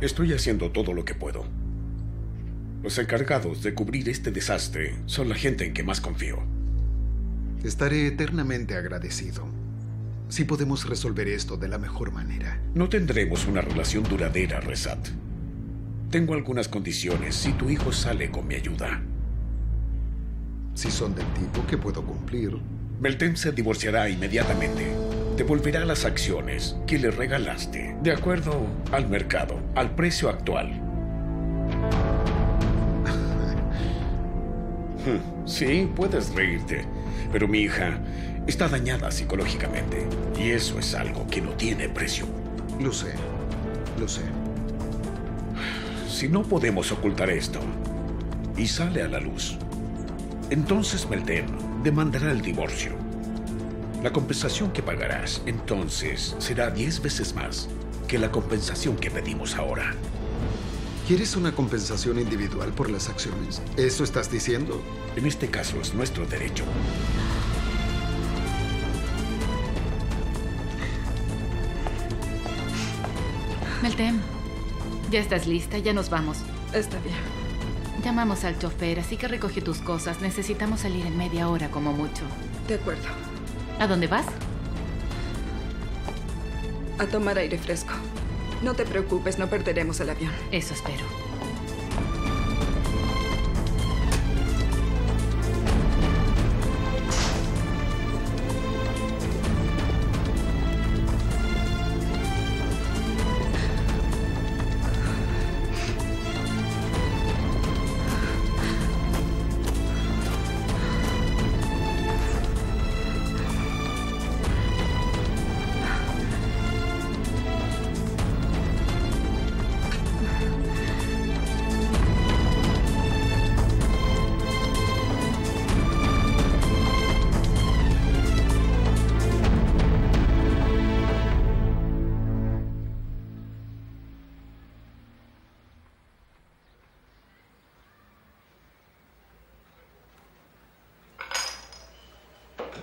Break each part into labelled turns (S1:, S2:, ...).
S1: Estoy haciendo todo lo que puedo. Los encargados de cubrir este desastre son la gente en que más confío.
S2: Estaré eternamente agradecido si podemos resolver esto de la mejor manera.
S1: No tendremos una relación duradera, Resat. Tengo algunas condiciones si tu hijo sale con mi ayuda.
S2: Si son del tipo que puedo cumplir.
S1: Meltem se divorciará inmediatamente. Devolverá las acciones que le regalaste, de acuerdo al mercado, al precio actual. Sí, puedes reírte, pero mi hija está dañada psicológicamente y eso es algo que no tiene precio.
S2: Lo sé, lo sé.
S1: Si no podemos ocultar esto y sale a la luz, entonces Melten demandará el divorcio. La compensación que pagarás entonces será diez veces más que la compensación que pedimos ahora.
S2: ¿Quieres una compensación individual por las acciones? ¿Eso estás diciendo?
S1: En este caso es nuestro derecho.
S3: Meltem, ya estás lista, ya nos vamos.
S4: Está bien.
S3: Llamamos al chofer, así que recoge tus cosas. Necesitamos salir en media hora como mucho.
S4: De acuerdo.
S3: ¿A dónde vas?
S4: A tomar aire fresco. No te preocupes, no perderemos el avión.
S3: Eso espero.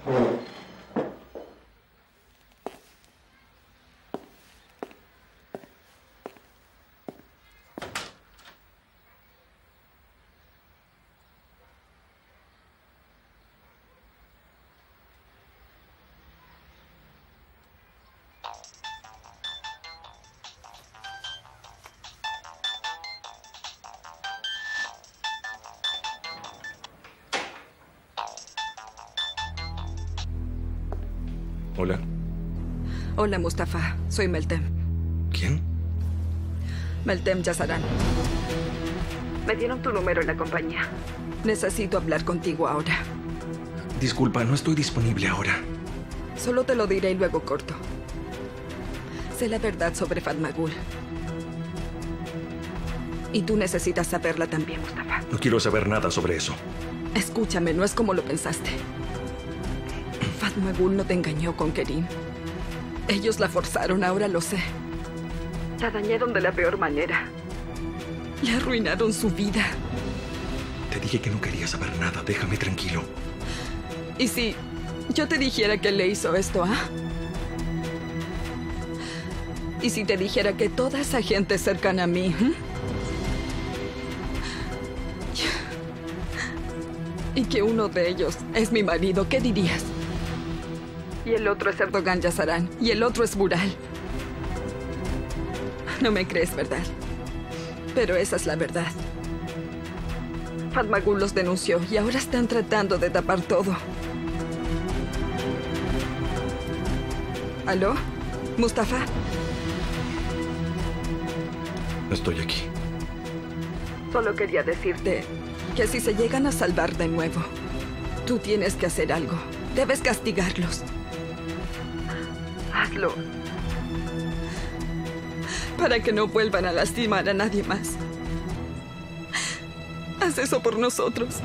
S3: Right.
S5: Hola.
S4: Hola, Mustafa. Soy Meltem.
S5: ¿Quién?
S4: Meltem Yazaran. Me dieron tu número en la compañía. Necesito hablar contigo ahora.
S5: Disculpa, no estoy disponible ahora.
S4: Solo te lo diré y luego corto. Sé la verdad sobre Fatmagul. Y tú necesitas saberla también, Mustafa.
S5: No quiero saber nada sobre eso.
S4: Escúchame, no es como lo pensaste. Fatmagul no te engañó con Kerim. Ellos la forzaron, ahora lo sé. La dañaron de la peor manera. Le arruinaron su vida.
S5: Te dije que no quería saber nada. Déjame tranquilo.
S4: ¿Y si yo te dijera que le hizo esto, ah? ¿Y si te dijera que toda esa gente cercana a mí... ¿hmm? Y que uno de ellos es mi marido, ¿qué dirías? Y el otro es Erdogan Yazarán. Y el otro es Bural. No me crees, ¿verdad? Pero esa es la verdad. Fatmagul los denunció y ahora están tratando de tapar todo. ¿Aló? ¿Mustafa?
S5: Estoy aquí.
S4: Solo quería decirte que si se llegan a salvar de nuevo, tú tienes que hacer algo. Debes castigarlos. Hazlo. Para que no vuelvan a lastimar a nadie más. Haz eso por nosotros.